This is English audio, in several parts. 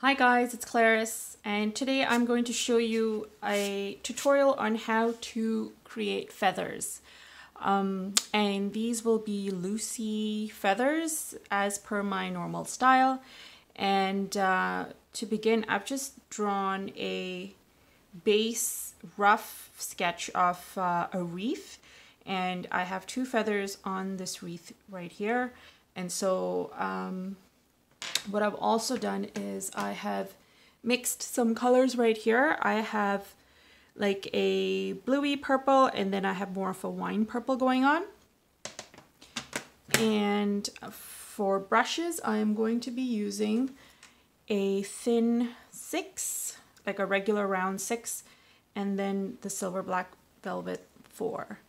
Hi guys, it's Clarice and today I'm going to show you a tutorial on how to create feathers. Um, and these will be Lucy feathers as per my normal style. And uh, to begin, I've just drawn a base rough sketch of uh, a wreath and I have two feathers on this wreath right here. And so um, what I've also done is I have mixed some colors right here. I have like a bluey purple and then I have more of a wine purple going on. And for brushes, I am going to be using a thin six, like a regular round six, and then the silver black velvet four.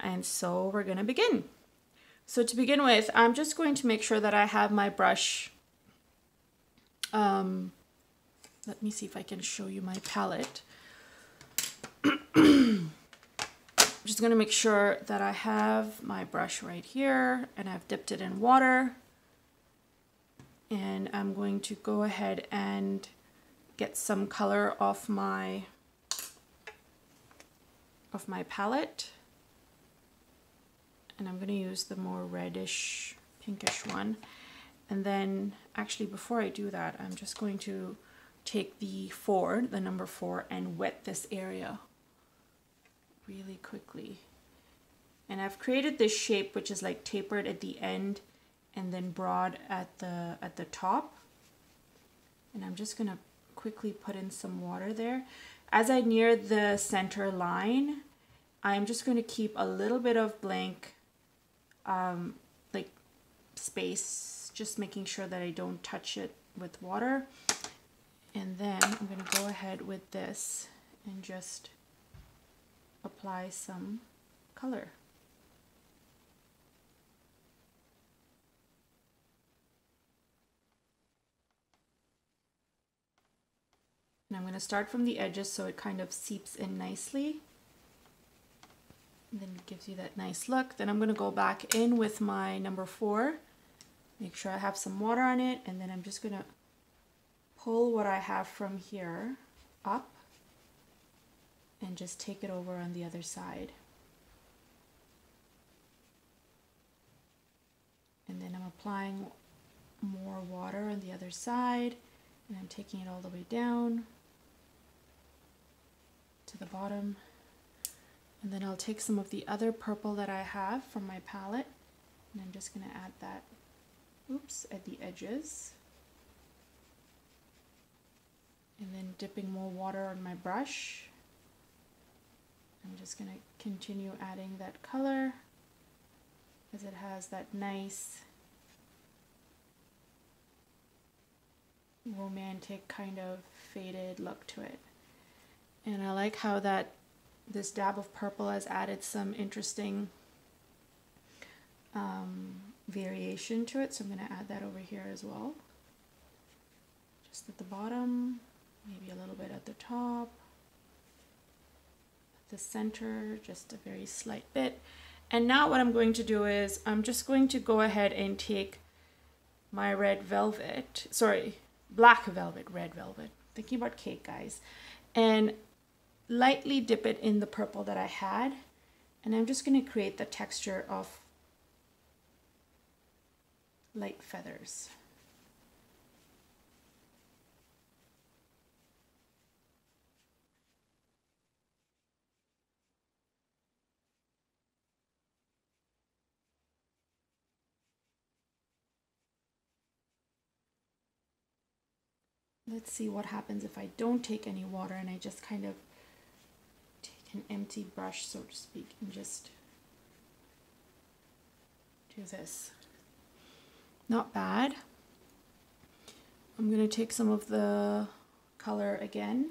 And so we're gonna begin. So to begin with, I'm just going to make sure that I have my brush um, let me see if I can show you my palette. I'm just going to make sure that I have my brush right here and I've dipped it in water. And I'm going to go ahead and get some color off my of my palette. And I'm going to use the more reddish pinkish one. And then actually before I do that, I'm just going to take the four, the number four, and wet this area really quickly. And I've created this shape which is like tapered at the end and then broad at the at the top. And I'm just gonna quickly put in some water there. As I near the center line, I'm just going to keep a little bit of blank um, like space just making sure that I don't touch it with water. And then I'm going to go ahead with this and just apply some color. And I'm going to start from the edges so it kind of seeps in nicely. And then it gives you that nice look. Then I'm going to go back in with my number four Make sure I have some water on it and then I'm just gonna pull what I have from here up and just take it over on the other side. And then I'm applying more water on the other side and I'm taking it all the way down to the bottom. And then I'll take some of the other purple that I have from my palette and I'm just going to add that oops, at the edges. And then dipping more water on my brush. I'm just going to continue adding that color as it has that nice romantic kind of faded look to it. And I like how that this dab of purple has added some interesting um, variation to it. So I'm going to add that over here as well. Just at the bottom, maybe a little bit at the top. At the center, just a very slight bit. And now what I'm going to do is I'm just going to go ahead and take my red velvet, sorry, black velvet, red velvet, thinking about cake guys, and lightly dip it in the purple that I had. And I'm just going to create the texture of light feathers. Let's see what happens if I don't take any water and I just kind of take an empty brush, so to speak, and just do this. Not bad. I'm going to take some of the color again.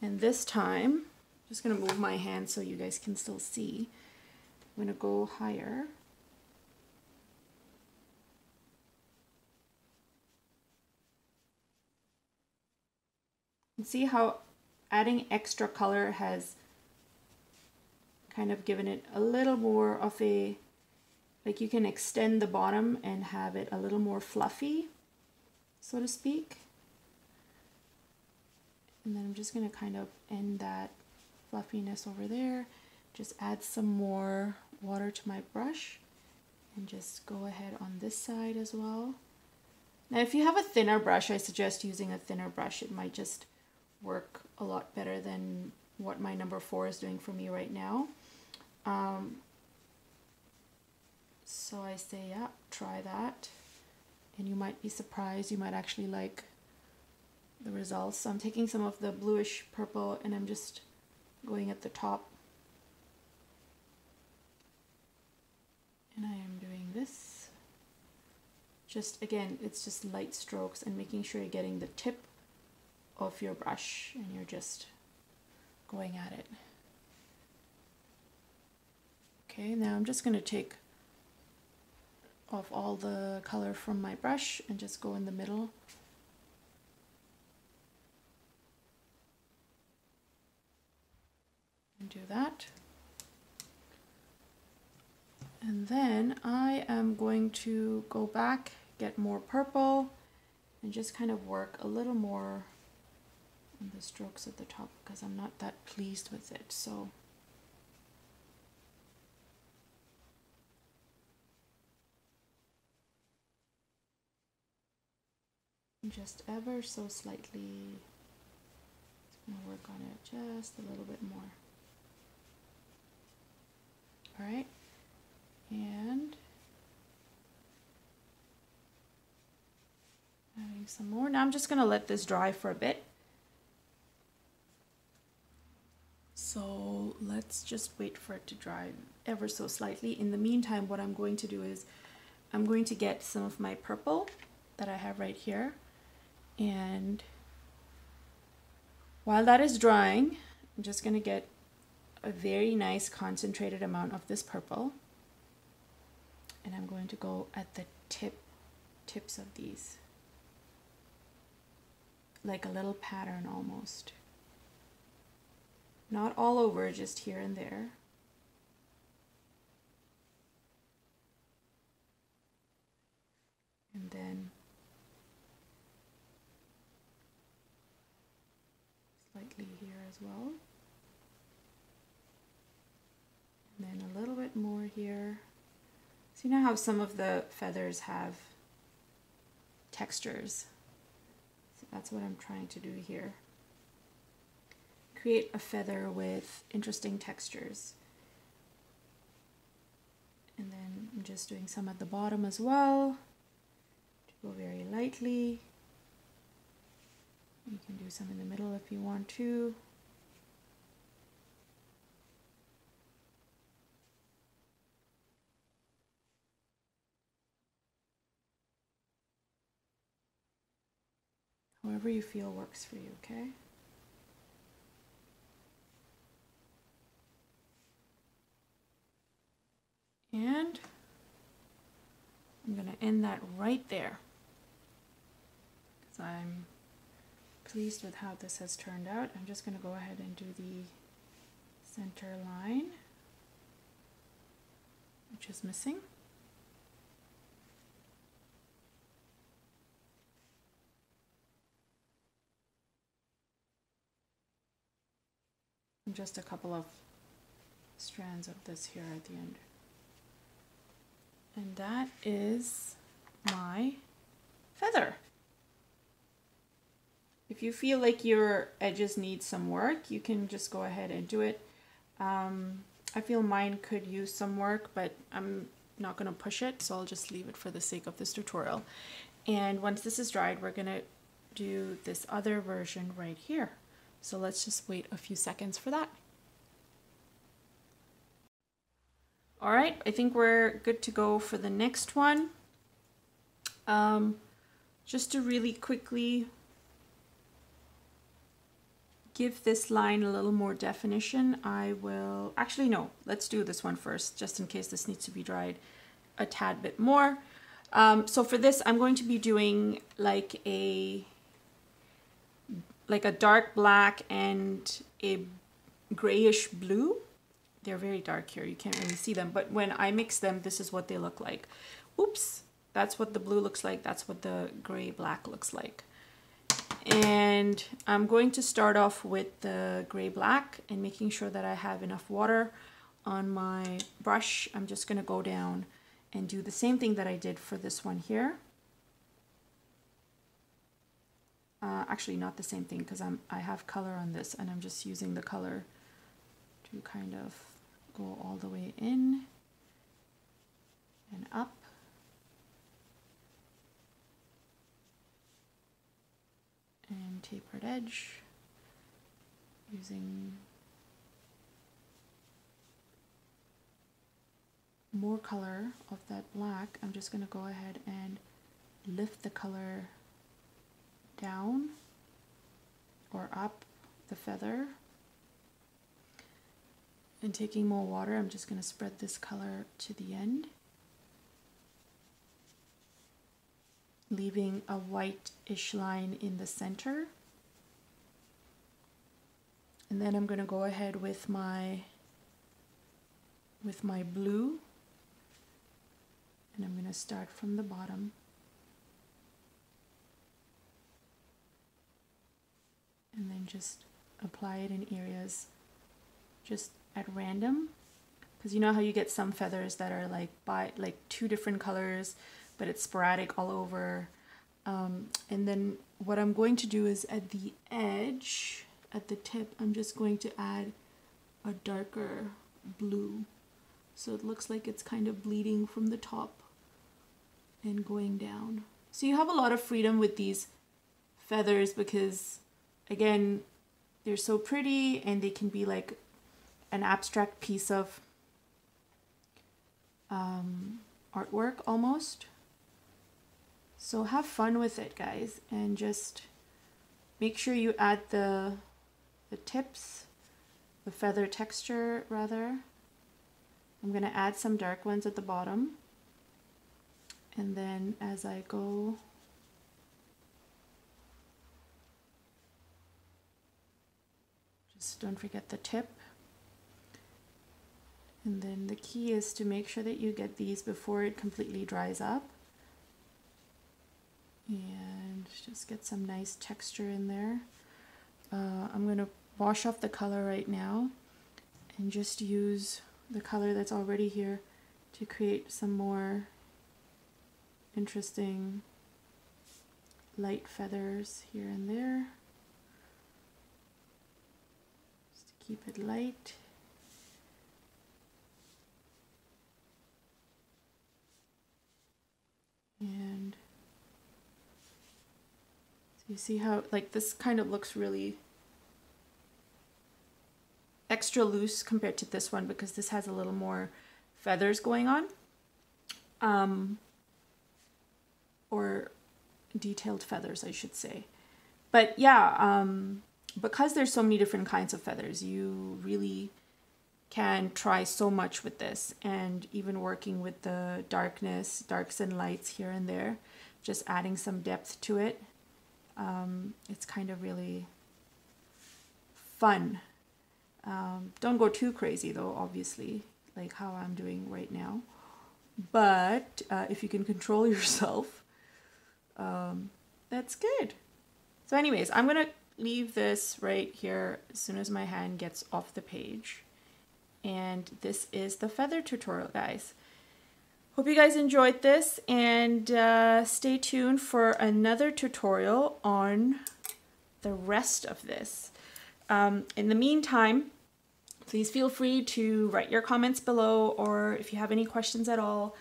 And this time, I'm just going to move my hand so you guys can still see. I'm going to go higher. And see how adding extra color has kind of given it a little more of a like you can extend the bottom and have it a little more fluffy, so to speak. And then I'm just going to kind of end that fluffiness over there. Just add some more water to my brush and just go ahead on this side as well. Now if you have a thinner brush, I suggest using a thinner brush. It might just work a lot better than what my number four is doing for me right now. Um, so I say, yeah, try that. And you might be surprised, you might actually like the results. So I'm taking some of the bluish purple and I'm just going at the top. And I am doing this. Just again, it's just light strokes and making sure you're getting the tip of your brush and you're just going at it. Okay, now I'm just going to take off all the color from my brush and just go in the middle. And do that. And then I am going to go back, get more purple, and just kind of work a little more on the strokes at the top because I'm not that pleased with it. So just ever so slightly just gonna work on it just a little bit more. All right and adding some more. Now I'm just gonna let this dry for a bit. So let's just wait for it to dry ever so slightly. In the meantime what I'm going to do is I'm going to get some of my purple that I have right here and while that is drying, I'm just going to get a very nice concentrated amount of this purple. And I'm going to go at the tip, tips of these. Like a little pattern almost. Not all over, just here and there. And then here as well. And then a little bit more here. So you know how some of the feathers have textures? So that's what I'm trying to do here. Create a feather with interesting textures. And then I'm just doing some at the bottom as well to go very lightly. You can do some in the middle if you want to. However you feel works for you, okay? And I'm going to end that right there. Because I'm pleased with how this has turned out. I'm just going to go ahead and do the center line, which is missing. And just a couple of strands of this here at the end. And that is my feather. If you feel like your edges need some work, you can just go ahead and do it. Um, I feel mine could use some work, but I'm not going to push it, so I'll just leave it for the sake of this tutorial. And once this is dried, we're going to do this other version right here. So let's just wait a few seconds for that. All right, I think we're good to go for the next one. Um, just to really quickly give this line a little more definition, I will, actually no, let's do this one first, just in case this needs to be dried a tad bit more. Um, so for this, I'm going to be doing like a, like a dark black and a grayish blue. They're very dark here, you can't really see them, but when I mix them, this is what they look like. Oops, that's what the blue looks like, that's what the gray black looks like. And I'm going to start off with the gray black and making sure that I have enough water on my brush. I'm just going to go down and do the same thing that I did for this one here. Uh, actually not the same thing because I'm I have color on this and I'm just using the color to kind of go all the way in and up and tapered edge using more color of that black I'm just going to go ahead and lift the color down or up the feather. And taking more water I'm just going to spread this color to the end leaving a white-ish line in the center. And then I'm going to go ahead with my with my blue. And I'm going to start from the bottom. And then just apply it in areas just at random. Because you know how you get some feathers that are like by like two different colors but it's sporadic all over. Um, and then what I'm going to do is at the edge, at the tip, I'm just going to add a darker blue. So it looks like it's kind of bleeding from the top and going down. So you have a lot of freedom with these feathers because again, they're so pretty and they can be like an abstract piece of um, artwork almost. So have fun with it, guys, and just make sure you add the, the tips, the feather texture, rather. I'm going to add some dark ones at the bottom. And then as I go just don't forget the tip. And then the key is to make sure that you get these before it completely dries up and just get some nice texture in there. Uh, I'm going to wash off the color right now and just use the color that's already here to create some more interesting light feathers here and there just to keep it light and you see how, like, this kind of looks really extra loose compared to this one because this has a little more feathers going on. Um, or detailed feathers, I should say. But yeah, um, because there's so many different kinds of feathers, you really can try so much with this and even working with the darkness, darks and lights here and there, just adding some depth to it um, it's kind of really fun. Um, don't go too crazy though, obviously, like how I'm doing right now. But uh, if you can control yourself, um, that's good. So anyways, I'm to leave this right here as soon as my hand gets off the page. And this is the feather tutorial, guys. Hope you guys enjoyed this and uh, stay tuned for another tutorial on the rest of this. Um, in the meantime, please feel free to write your comments below or if you have any questions at all,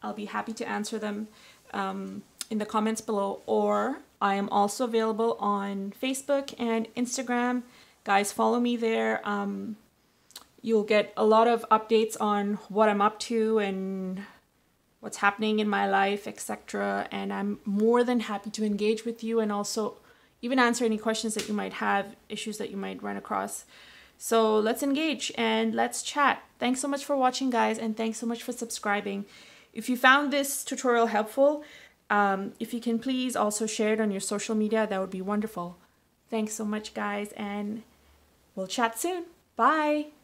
I'll be happy to answer them um, in the comments below or I am also available on Facebook and Instagram. Guys, follow me there. Um, you'll get a lot of updates on what I'm up to and what's happening in my life, etc. And I'm more than happy to engage with you and also even answer any questions that you might have, issues that you might run across. So let's engage and let's chat. Thanks so much for watching, guys, and thanks so much for subscribing. If you found this tutorial helpful, um, if you can please also share it on your social media, that would be wonderful. Thanks so much, guys, and we'll chat soon. Bye.